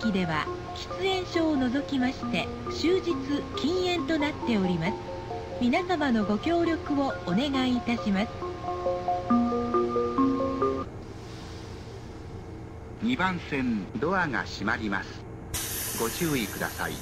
域では喫煙所を除きまして終日禁煙となっております。皆様のご協力をお願いいたします。2番線ドアが閉まります。ご注意ください、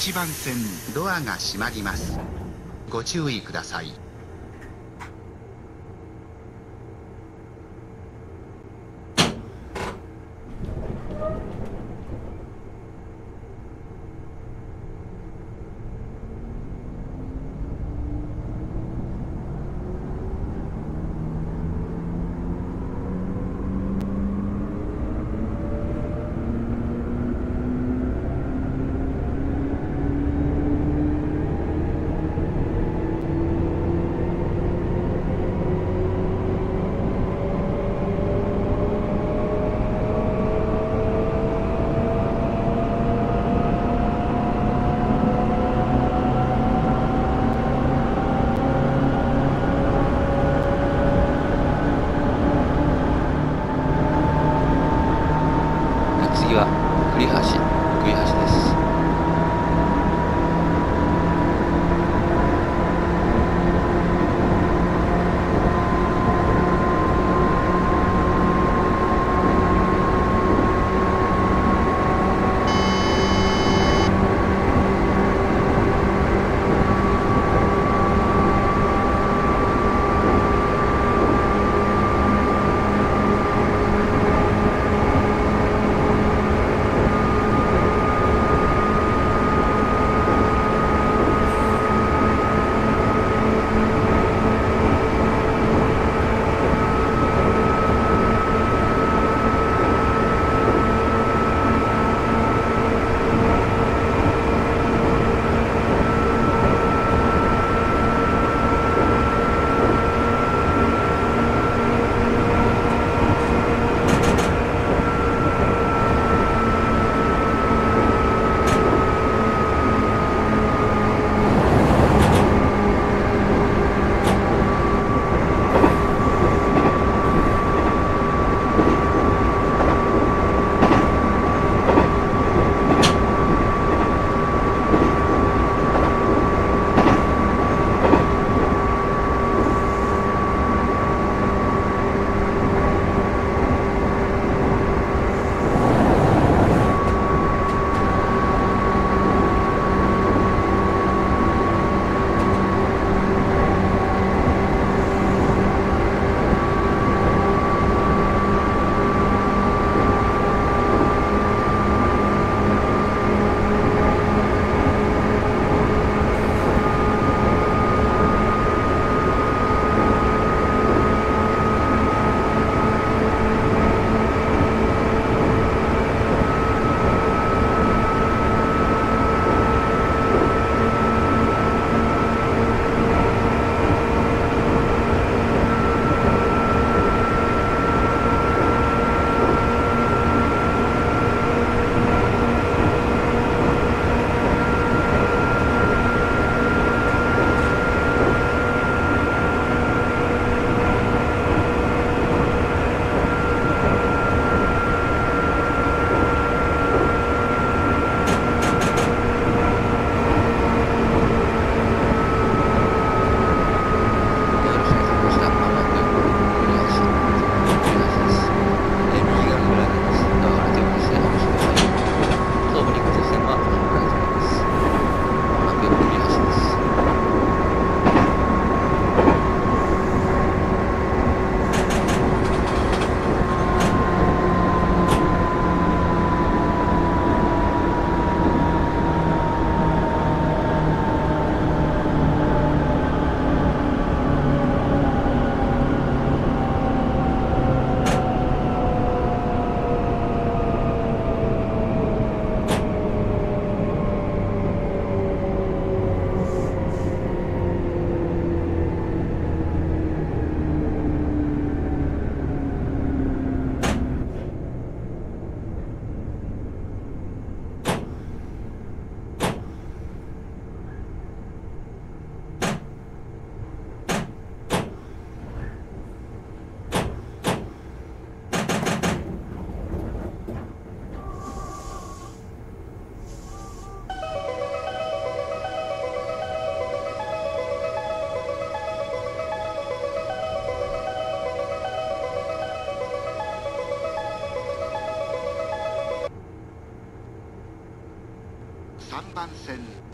1番線。ドアが閉まります。ご注意ください「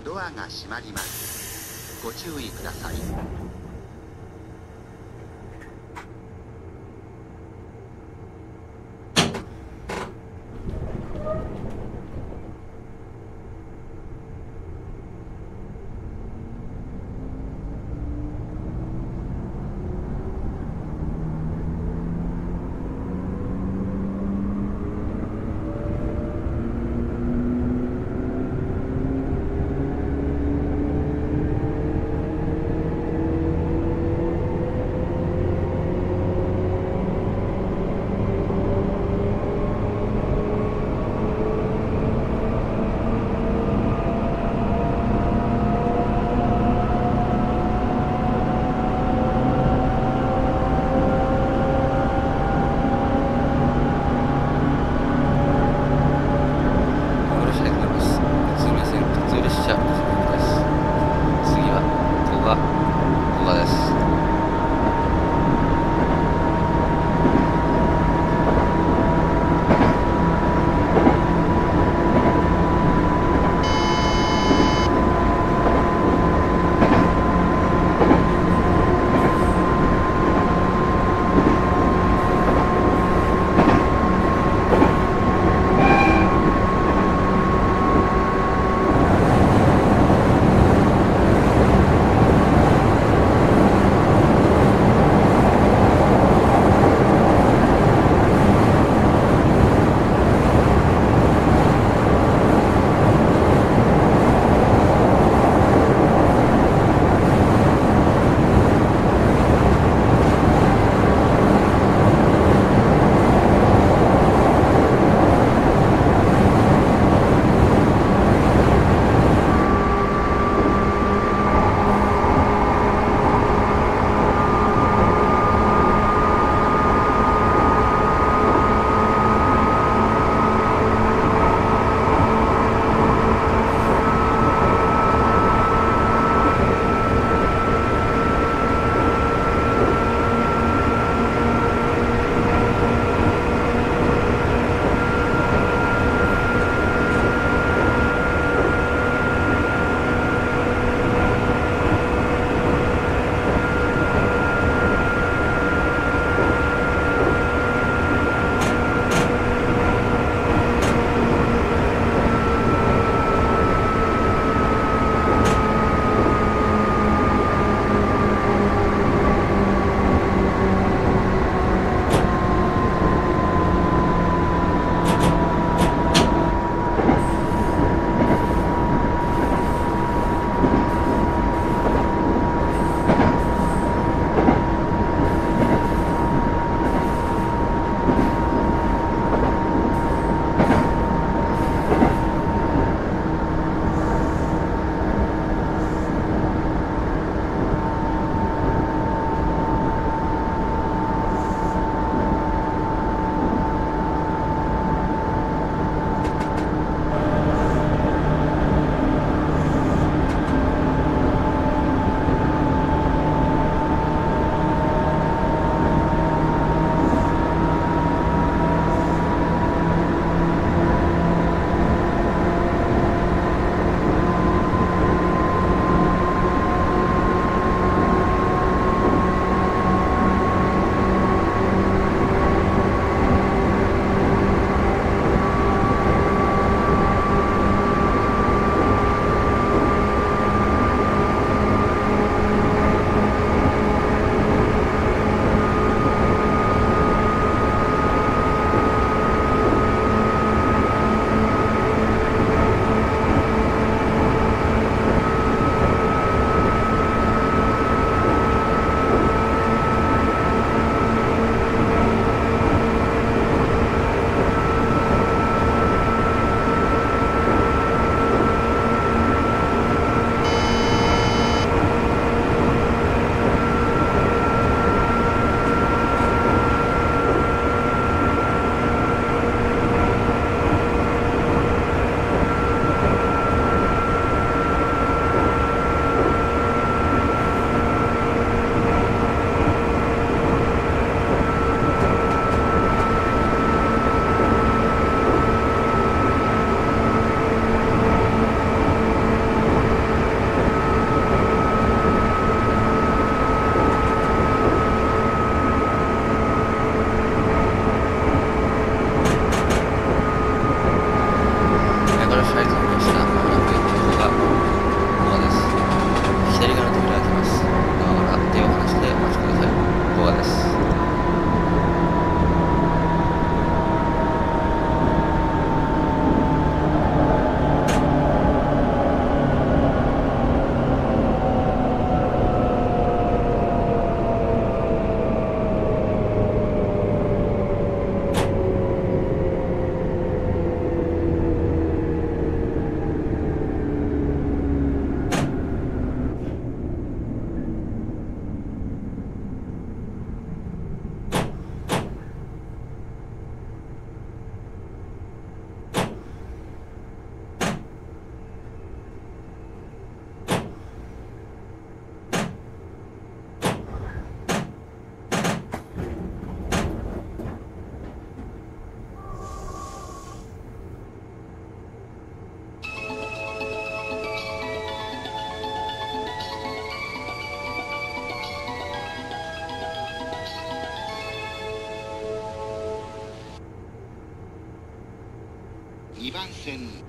ドアが閉まります。ご注意ください。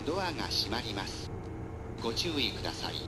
ドアが閉まります。ご注意ください。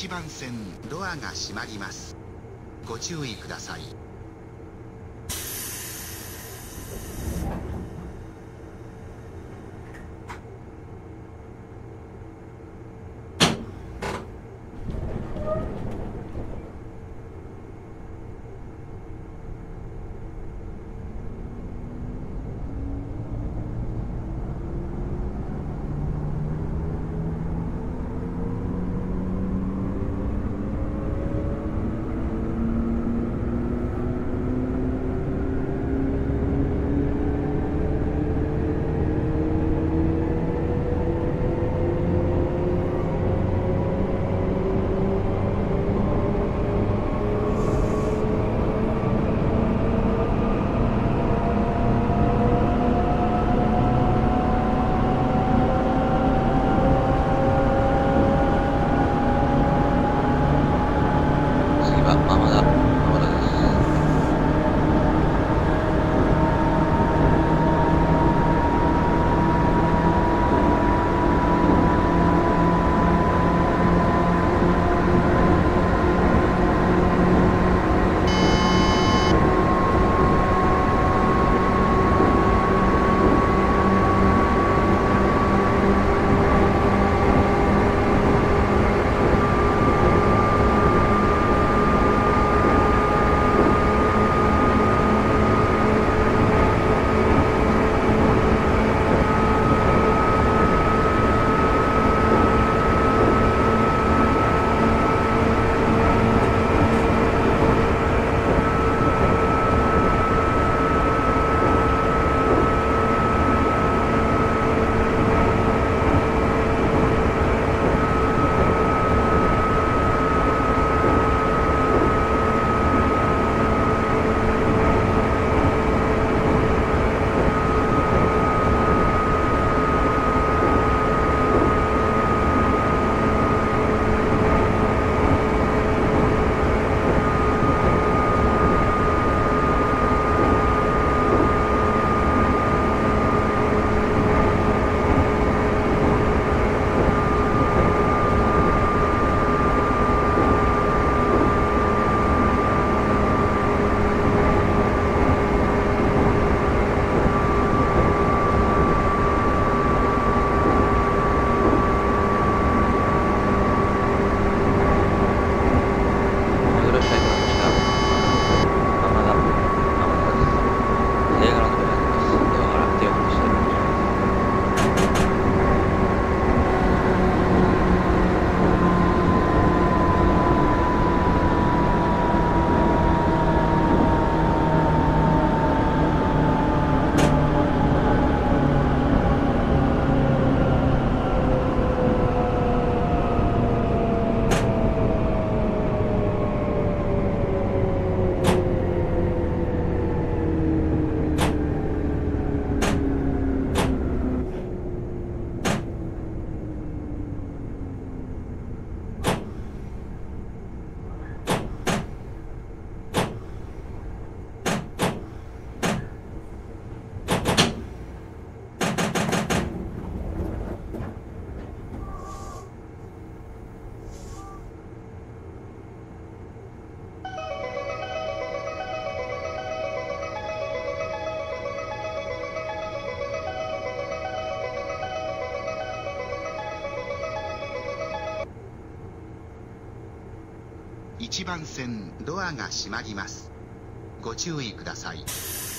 1番線ドアが閉まります。ご注意ください。1番線ドアが閉まります。ご注意ください。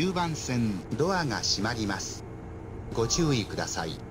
10番線ドアが閉まります。ご注意ください。